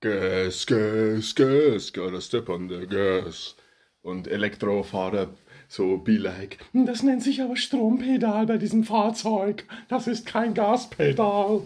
Gas, Gas, Gas, gotta step on the gas. Und Elektrofahrer so be like, hm, das nennt sich aber Strompedal bei diesem Fahrzeug. Das ist kein Gaspedal.